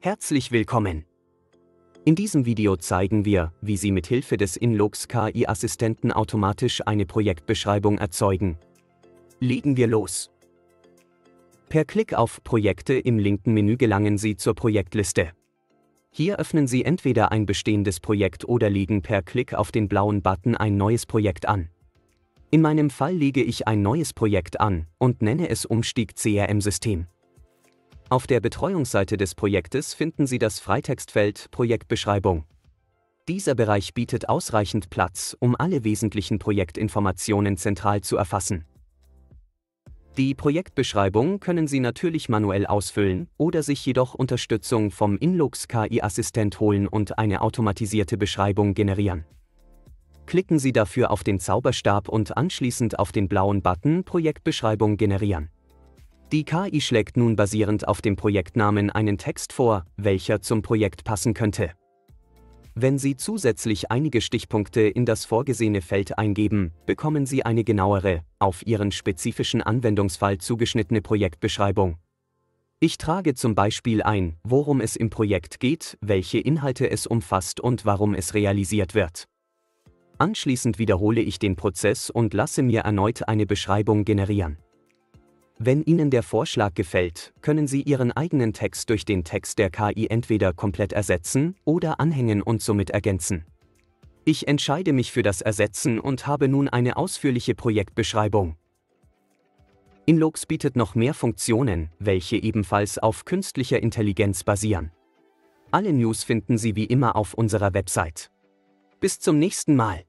Herzlich willkommen! In diesem Video zeigen wir, wie Sie mit Hilfe des Inlux KI-Assistenten automatisch eine Projektbeschreibung erzeugen. Legen wir los! Per Klick auf Projekte im linken Menü gelangen Sie zur Projektliste. Hier öffnen Sie entweder ein bestehendes Projekt oder legen per Klick auf den blauen Button ein neues Projekt an. In meinem Fall lege ich ein neues Projekt an und nenne es Umstieg CRM-System. Auf der Betreuungsseite des Projektes finden Sie das Freitextfeld Projektbeschreibung. Dieser Bereich bietet ausreichend Platz, um alle wesentlichen Projektinformationen zentral zu erfassen. Die Projektbeschreibung können Sie natürlich manuell ausfüllen oder sich jedoch Unterstützung vom Inlux KI-Assistent holen und eine automatisierte Beschreibung generieren. Klicken Sie dafür auf den Zauberstab und anschließend auf den blauen Button Projektbeschreibung generieren. Die KI schlägt nun basierend auf dem Projektnamen einen Text vor, welcher zum Projekt passen könnte. Wenn Sie zusätzlich einige Stichpunkte in das vorgesehene Feld eingeben, bekommen Sie eine genauere, auf Ihren spezifischen Anwendungsfall zugeschnittene Projektbeschreibung. Ich trage zum Beispiel ein, worum es im Projekt geht, welche Inhalte es umfasst und warum es realisiert wird. Anschließend wiederhole ich den Prozess und lasse mir erneut eine Beschreibung generieren. Wenn Ihnen der Vorschlag gefällt, können Sie Ihren eigenen Text durch den Text der KI entweder komplett ersetzen oder anhängen und somit ergänzen. Ich entscheide mich für das Ersetzen und habe nun eine ausführliche Projektbeschreibung. Inlux bietet noch mehr Funktionen, welche ebenfalls auf künstlicher Intelligenz basieren. Alle News finden Sie wie immer auf unserer Website. Bis zum nächsten Mal.